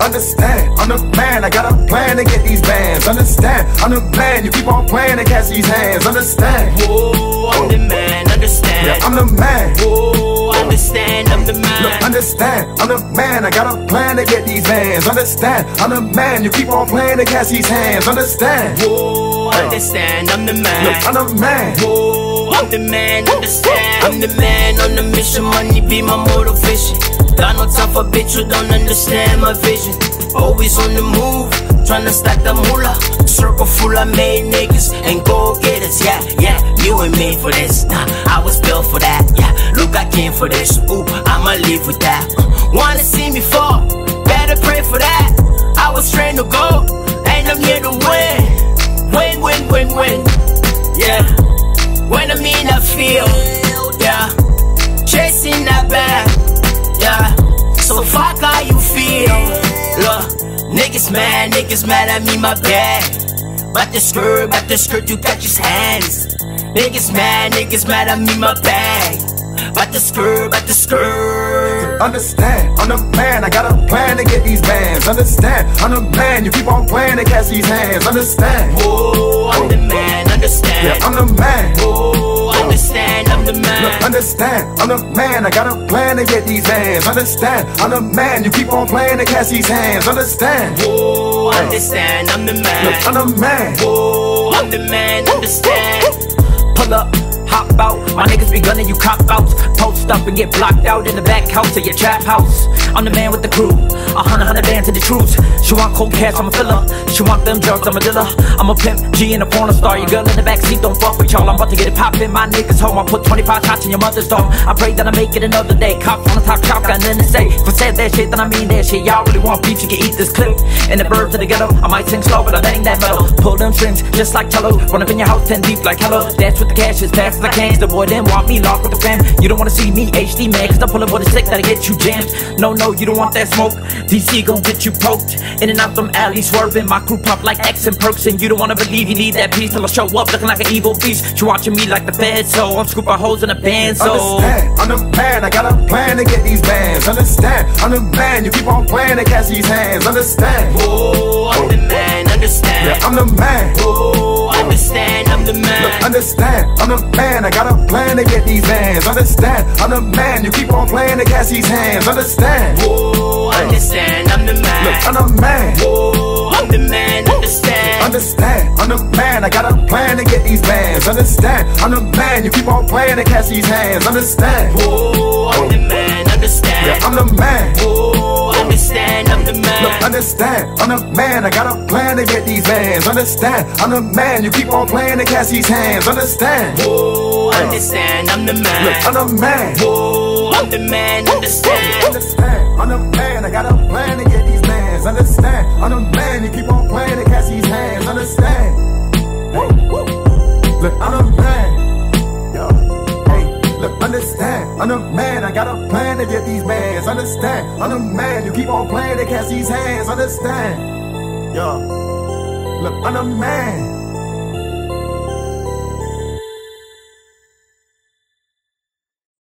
understand, I'm the man, I got a plan to get these bands. Understand, I'm the man, you keep on playing to catch these hands. Understand, Whoa, I'm the man, understand. yeah, I'm the man. Whoa, understand, I'm the Look, man. understand, I'm the man, I got a plan to get these bands. Understand, I'm the man, you keep on playing to catch these hands. Understand, Whoa, understand, I'm the look, man. I'm the man. Whoa, I'm the man, understand. I'm the man on the mission, money be my motivation. Got no time for bitch who don't understand my vision. Always on the move, tryna stack the moolah. Circle full of made niggas and go getters. Yeah, yeah, you ain't made for this. Nah, I was built for that. Yeah, look, I came for this. Ooh, I'ma live with that. Uh, wanna see me fall? Better pray for that. Niggas mad, niggas mad at me, my bad. But the skirt, but the skirt, you got your hands. Niggas mad, niggas mad at me, my bag. But the skirt, but the skirt. Understand, I'm the man, I got a plan to get these bands. Understand, I'm the man, you keep on playing to catch these hands. Understand, Whoa, I'm the man, understand. yeah, I'm the man. Whoa, understand, I'm Look, understand, I'm the man, I got a plan to get these hands. Understand, I'm the man, you keep on playing to catch these hands. Understand, Whoa, uh. understand, I'm the man. look. I'm the man. Whoa, I'm the man, understand. Pull up, hop out. My niggas be gunning you cop outs. Post up and get blocked out in the back house of your trap house. I'm the man with the crew. A hundred, hundred bands to the troops. She want cold cash, I'm a filler. She want them drugs, I'm a dealer. I'm a pimp, G and a porn star. Your girl in the back seat, don't fuck with y'all. I'm about to get it poppin'. My niggas home. I put 25 shots in your mother's dome. I pray that I make it another day. Cops on the top shotgun, then they say, if I said that shit, then I mean that shit. Y'all really want beef, you can eat this clip. And the birds to the ghetto. I might sing slow, but I bang that metal. Pull them strings, just like cello. Run up in your house, 10 deep like hello. Dash with the cash as fast as I can. The boy didn't want me locked with the fam. You don't wanna see me HD man, cause I'm pulling with a stick that'll get you jammed. No, no, you don't want that smoke. DC gon' get you poked. In and out them alleys, swerving. My crew pop like X and perks, and you don't wanna believe you need that piece till I show up looking like an evil beast. You watching me like the fed, so I'm scooping holes in the band, so. Understand, I'm the man, I got a plan to get these bands. Understand, I'm the man, you keep on playing to catch these hands. Understand, Whoa, I'm the man, understand. yeah, I'm the man. Whoa, Understand, I'm the man, I got a plan to get these bands. Understand, I'm the man, you keep on playing to catch these hands. Understand, Whoa, understand, I'm the man. I'm the man. Whoa, I'm the man, understand. Understand, I'm the man, I got a plan to get these bands. Understand, I'm the man, you keep on playing to catch these hands. Understand, Whoa, I'm the man, understand. I'm the man. Whoa, understand, I'm the man. Understand, I'm the man, I got a plan to get these bands. Understand, I'm the man, you keep on playing to catch these hands. Understand, Whoa, understand, I'm the man. I'm the man. Whoa, I'm the man, understand. Understand, I'm the man, I got a plan to get these bands. Understand, I'm the man, you keep on playing to catch these hands. Man, I got a plan to get these bands. Understand, I'm the man, you keep on playing to catch these hands. Understand, yo, look, I'm the man.